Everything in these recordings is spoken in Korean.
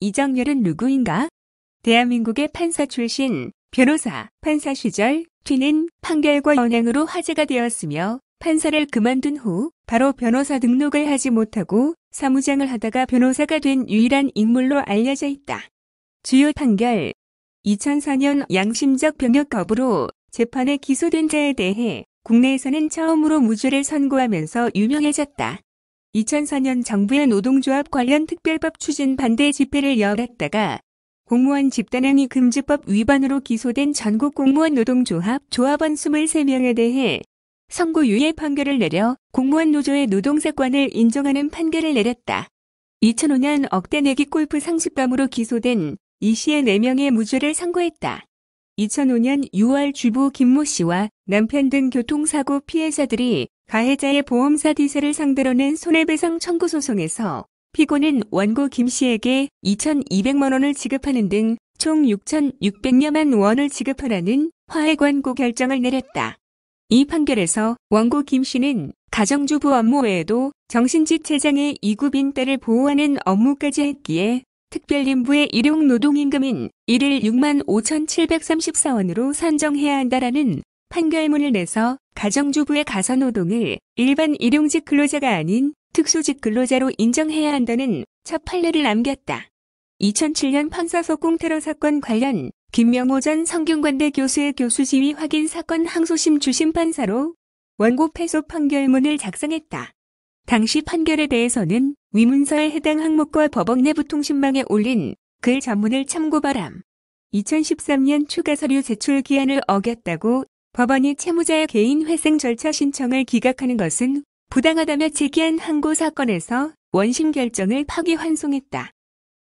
이정열은 누구인가? 대한민국의 판사 출신, 변호사, 판사 시절 튀는 판결과 연행으로 화제가 되었으며 판사를 그만둔 후 바로 변호사 등록을 하지 못하고 사무장을 하다가 변호사가 된 유일한 인물로 알려져 있다. 주요 판결 2004년 양심적 병역 거부로 재판에 기소된 자에 대해 국내에서는 처음으로 무죄를 선고하면서 유명해졌다. 2004년 정부의 노동조합 관련 특별법 추진 반대 집회를 열었다가 공무원 집단행위 금지법 위반으로 기소된 전국 공무원 노동조합 조합원 23명에 대해 선고 유예 판결을 내려 공무원 노조의 노동사건을 인정하는 판결을 내렸다. 2005년 억대 내기 골프 상습범으로 기소된 이 씨의 4명의 무죄를 선고했다. 2005년 6월 주부 김모 씨와 남편 등 교통사고 피해자들이 가해자의 보험사 디세를 상대로 낸 손해배상 청구 소송에서 피고는 원고 김 씨에게 2,200만 원을 지급하는 등 총 6,600여만 원을 지급하라는 화해 권고 결정을 내렸다. 이 판결에서 원고 김 씨는 가정주부 업무 외에도 정신지체장의 이구빈 딸을 보호하는 업무까지 했기에 특별임부의 일용 노동임금인 1일 6만 5,734원으로 산정해야 한다라는 판결문을 내서 가정주부의 가사노동을 일반 일용직 근로자가 아닌 특수직 근로자로 인정해야 한다는 첫 판례를 남겼다. 2007년 판사소공 테러 사건 관련 김명호 전 성균관대 교수의 교수 지위 확인 사건 항소심 주심판사로 원고 패소 판결문을 작성했다. 당시 판결에 대해서는 위문서에 해당 항목과 법원 내부 통신망에 올린 글 전문을 참고 바람. 2013년 추가 서류 제출 기한을 어겼다고 법원이 채무자의 개인 회생 절차 신청을 기각하는 것은 부당하다며 제기한 항고 사건에서 원심 결정을 파기환송했다.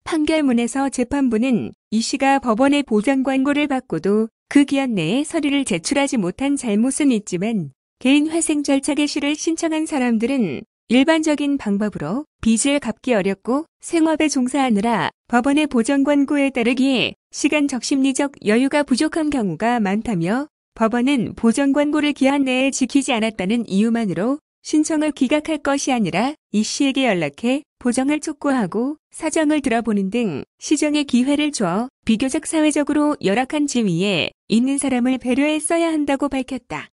판결문에서 재판부는 이 씨가 법원의 보장 광고를 받고도 그 기한 내에 서류를 제출하지 못한 잘못은 있지만 개인 회생 절차 개시를 신청한 사람들은 일반적인 방법으로 빚을 갚기 어렵고 생업에 종사하느라 법원의 보정 권고에 따르기에 시간적 심리적 여유가 부족한 경우가 많다며 법원은 보정 권고를 기한 내에 지키지 않았다는 이유만으로 신청을 기각할 것이 아니라 이 씨에게 연락해 보정을 촉구하고 사정을 들어보는 등 시정의 기회를 줘 비교적 사회적으로 열악한 지위에 있는 사람을 배려했어야 한다고 밝혔다.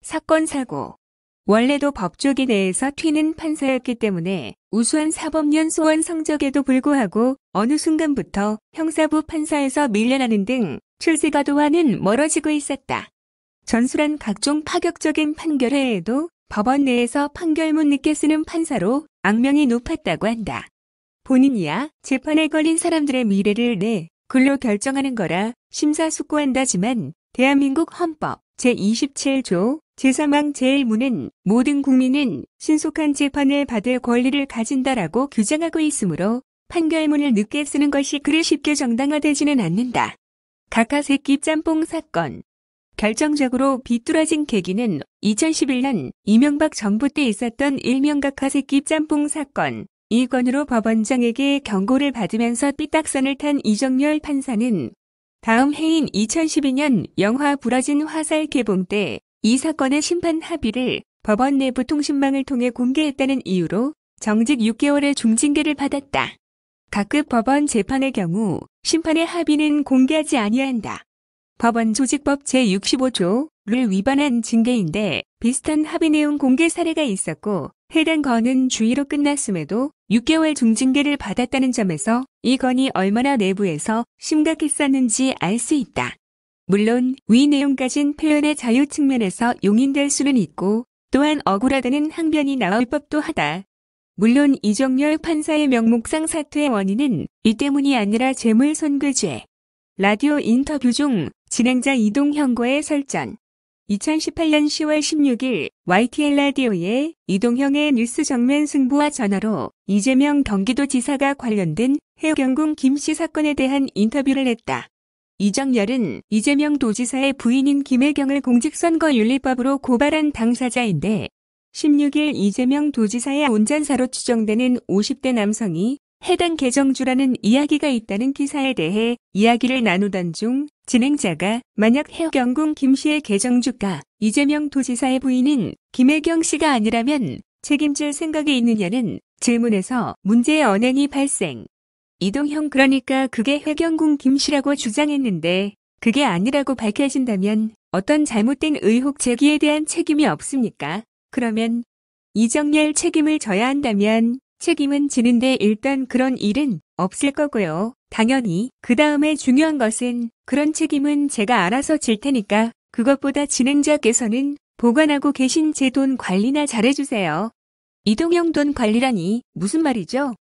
사건 사고 원래도 법조계 내에서 튀는 판사였기 때문에 우수한 사법연 소원 성적에도 불구하고 어느 순간부터 형사부 판사에서 밀려나는 등 출세가 도와는 멀어지고 있었다. 전술한 각종 파격적인 판결회에도 법원 내에서 판결문 늦게 쓰는 판사로 악명이 높았다고 한다. 본인이야 재판에 걸린 사람들의 미래를 내 글로 결정하는 거라 심사숙고한다지만 대한민국 헌법 제27조 제3항 제1무는 모든 국민은 신속한 재판을 받을 권리를 가진다라고 규정하고 있으므로 판결문을 늦게 쓰는 것이 그리 쉽게 정당화되지는 않는다. 각하새끼 짬뽕 사건 결정적으로 비뚤어진 계기는 2011년 이명박 정부 때 있었던 일명 각하새끼 짬뽕 사건. 이 건으로 법원장에게 경고를 받으면서 삐딱선을 탄 이정열 판사는 다음 해인 2012년 영화 부러진 화살 개봉 때 이 사건의 심판 합의를 법원 내부 통신망을 통해 공개했다는 이유로 정직 6개월의 중징계를 받았다. 각급 법원 재판의 경우 심판의 합의는 공개하지 아니한다. 법원 조직법 제65조를 위반한 징계인데 비슷한 합의 내용 공개 사례가 있었고 해당 건은 주의로 끝났음에도 6개월 중징계를 받았다는 점에서 이 건이 얼마나 내부에서 심각했었는지 알 수 있다. 물론 위 내용까진 표현의 자유 측면에서 용인될 수는 있고 또한 억울하다는 항변이 나올 법도 하다. 물론 이정열 판사의 명목상 사퇴의 원인은 이 때문이 아니라 재물손괴죄. 라디오 인터뷰 중 진행자 이동형과의 설전. 2018년 10월 16일 YTN 라디오에 이동형의 뉴스 정면 승부와 전화로 이재명 경기도지사가 관련된 해경궁 김씨 사건에 대한 인터뷰를 했다. 이정열은 이재명 도지사의 부인인 김혜경을 공직선거윤리법으로 고발한 당사자인데 16일 이재명 도지사의 운전사로 추정되는 50대 남성이 해당 계정주라는 이야기가 있다는 기사에 대해 이야기를 나누던 중 진행자가 만약 해경궁 김씨의 계정주가 이재명 도지사의 부인인 김혜경 씨가 아니라면 책임질 생각이 있느냐는 질문에서 문제의 언행이 발생. 이동형 그러니까 그게 회경궁 김씨라고 주장했는데 그게 아니라고 밝혀진다면 어떤 잘못된 의혹 제기에 대한 책임이 없습니까? 그러면 이정열 책임을 져야 한다면 책임은 지는데 일단 그런 일은 없을 거고요. 당연히 그 다음에 중요한 것은 그런 책임은 제가 알아서 질 테니까 그것보다 진행자께서는 보관하고 계신 제 돈 관리나 잘해주세요. 이동형 돈 관리라니 무슨 말이죠?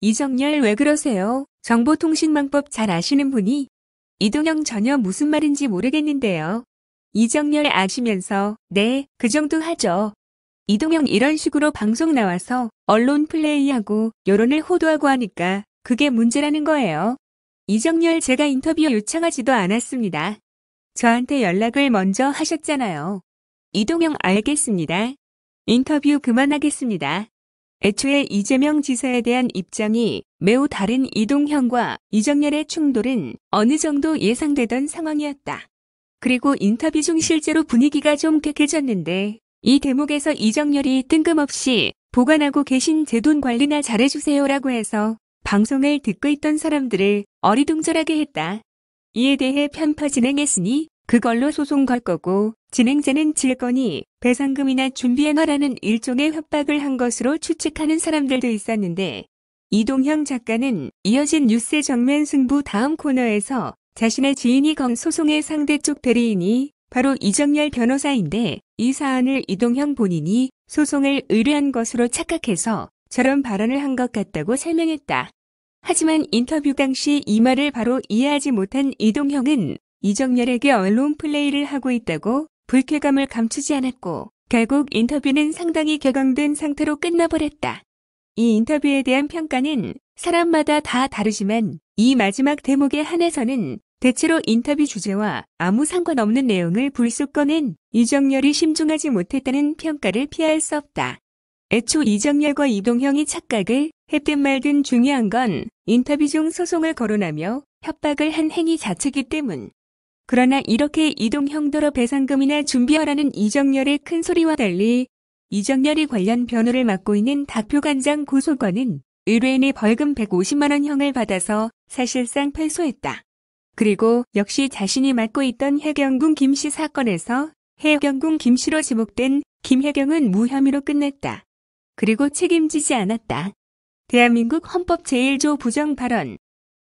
이정열 왜 그러세요? 정보통신망법 잘 아시는 분이 이동형 전혀 무슨 말인지 모르겠는데요. 이정열 아시면서 네, 그 정도 하죠. 이동형 이런 식으로 방송 나와서 언론 플레이하고 여론을 호도하고 하니까 그게 문제라는 거예요. 이정열 제가 인터뷰 요청하지도 않았습니다. 저한테 연락을 먼저 하셨잖아요. 이동형 알겠습니다. 인터뷰 그만하겠습니다. 애초에 이재명 지사에 대한 입장이 매우 다른 이동형과 이정열의 충돌은 어느 정도 예상되던 상황이었다. 그리고 인터뷰 중 실제로 분위기가 좀 격해졌는데 이 대목에서 이정열이 뜬금없이 보관하고 계신 제 돈 관리나 잘해주세요라고 해서 방송을 듣고 있던 사람들을 어리둥절하게 했다. 이에 대해 편파 진행했으니 그걸로 소송 걸 거고 진행자는 질 거니 배상금이나 준비해놔라는 일종의 협박을 한 것으로 추측하는 사람들도 있었는데 이동형 작가는 이어진 뉴스의 정면 승부 다음 코너에서 자신의 지인이 건 소송의 상대 쪽 대리인이 바로 이정열 변호사인데 이 사안을 이동형 본인이 소송을 의뢰한 것으로 착각해서 저런 발언을 한 것 같다고 설명했다. 하지만 인터뷰 당시 이 말을 바로 이해하지 못한 이동형은 이정열에게 언론 플레이를 하고 있다고 불쾌감을 감추지 않았고 결국 인터뷰는 상당히 격앙된 상태로 끝나버렸다. 이 인터뷰에 대한 평가는 사람마다 다 다르지만 이 마지막 대목에 한해서는 대체로 인터뷰 주제와 아무 상관없는 내용을 불쑥 꺼낸 이정열이 심중하지 못했다는 평가를 피할 수 없다. 애초 이정열과 이동형이 착각을 했든 말든 중요한 건 인터뷰 중 소송을 거론하며 협박을 한 행위 자체이기 때문. 그러나 이렇게 이동형더러 배상금이나 준비하라는 이정열의 큰 소리와 달리 이정열이 관련 변호를 맡고 있는 닥표관장 고소관은 의뢰인의 벌금 150만원 형을 받아서 사실상 패소했다. 그리고 역시 자신이 맡고 있던 해경궁 김씨 사건에서 해경궁 김씨로 지목된 김혜경은 무혐의로 끝냈다. 그리고 책임지지 않았다. 대한민국 헌법 제1조 부정 발언.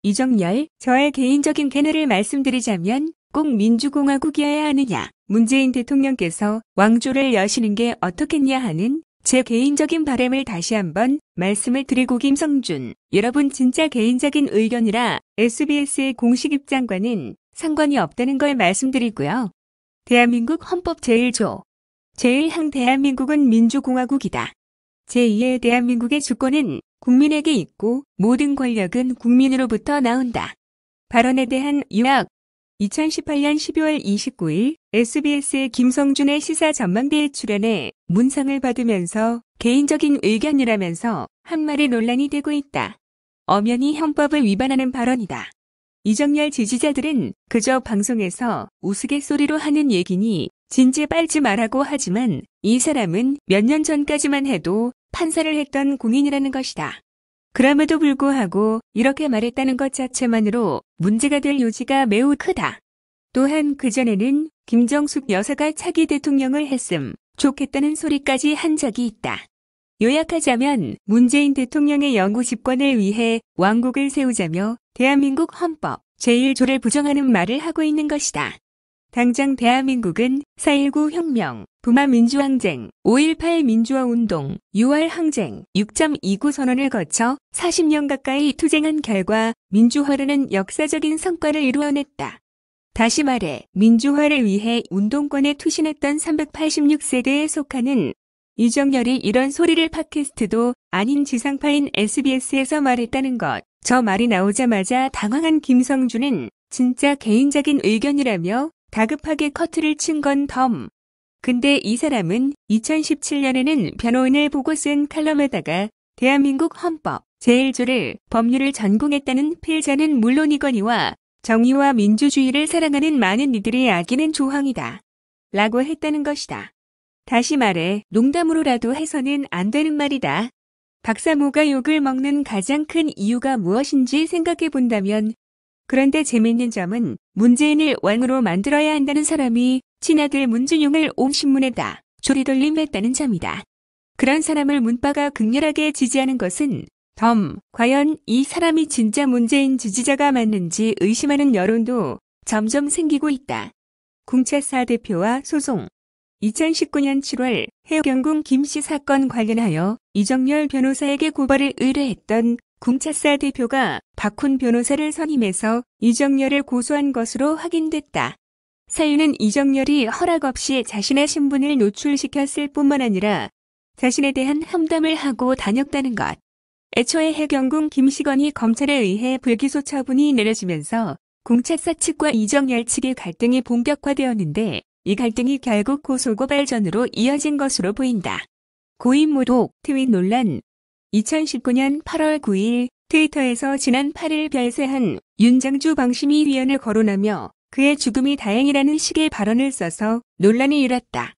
이정열, 저의 개인적인 견해를 말씀드리자면 꼭 민주공화국이어야 하느냐. 문재인 대통령께서 왕조를 여시는 게 어떻겠냐 하는 제 개인적인 바램을 다시 한번 말씀을 드리고 김성준, 여러분 진짜 개인적인 의견이라 SBS의 공식 입장과는 상관이 없다는 걸 말씀드리고요. 대한민국 헌법 제1조. 제1항 대한민국은 민주공화국이다. 제2의 대한민국의 주권은 국민에게 있고 모든 권력은 국민으로부터 나온다. 발언에 대한 요약 2018년 12월 29일 SBS의 김성준의 시사 전망대에 출연해 문상을 받으면서 개인적인 의견이라면서 한 말이 논란이 되고 있다. 엄연히 헌법을 위반하는 발언이다. 이정열 지지자들은 그저 방송에서 우스갯소리로 하는 얘기니 진지 빨지 말라고 하지만 이 사람은 몇 년 전까지만 해도 판사를 했던 공인이라는 것이다. 그럼에도 불구하고 이렇게 말했다는 것 자체만으로 문제가 될 요지가 매우 크다. 또한 그전에는 김정숙 여사가 차기 대통령을 했음 좋겠다는 소리까지 한 적이 있다. 요약하자면 문재인 대통령의 영구 집권을 위해 왕국을 세우자며 대한민국 헌법 제1조를 부정하는 말을 하고 있는 것이다. 당장 대한민국은 4.19 혁명, 부마 민주항쟁, 5.18 민주화 운동, 6월 항쟁, 6.29 선언을 거쳐 40년 가까이 투쟁한 결과 민주화라는 역사적인 성과를 이루어냈다. 다시 말해 민주화를 위해 운동권에 투신했던 386세대에 속하는 이정열이 이런 소리를 팟캐스트도 아닌 지상파인 SBS에서 말했다는 것. 저 말이 나오자마자 당황한 김성준은 진짜 개인적인 의견이라며 다급하게 커트를 친 건 덤. 근데 이 사람은 2017년에는 변호인을 보고 쓴 칼럼에다가 대한민국 헌법 제1조를 법률을 전공했다는 필자는 물론이거니와 정의와 민주주의를 사랑하는 많은 이들이 아끼는 조항이다. 라고 했다는 것이다. 다시 말해 농담으로라도 해서는 안 되는 말이다. 박사모가 욕을 먹는 가장 큰 이유가 무엇인지 생각해 본다면 그런데 재미있는 점은 문재인을 왕으로 만들어야 한다는 사람이 친아들 문준용을 온 신문에다 조리돌림했다는 점이다. 그런 사람을 문바가 극렬하게 지지하는 것은 덤, 과연 이 사람이 진짜 문재인 지지자가 맞는지 의심하는 여론도 점점 생기고 있다. 궁차사 대표와 소송 2019년 7월 해경궁 김씨 사건 관련하여 이정열 변호사에게 고발을 의뢰했던 궁차사 대표가 박훈 변호사를 선임해서 이정열을 고소한 것으로 확인됐다. 사유는 이정열이 허락 없이 자신의 신분을 노출시켰을 뿐만 아니라 자신에 대한 험담을 하고 다녔다는 것. 애초에 해경궁 김시건이 검찰에 의해 불기소 처분이 내려지면서 공차사 측과 이정열 측의 갈등이 본격화되었는데 이 갈등이 결국 고소고발전으로 이어진 것으로 보인다. 고인 모독 트윗 논란 2019년 8월 9일 트위터에서 지난 8일 별세한 윤장주 방심위 위원을 거론하며 그의 죽음이 다행이라는 식의 발언을 써서 논란이 일었다.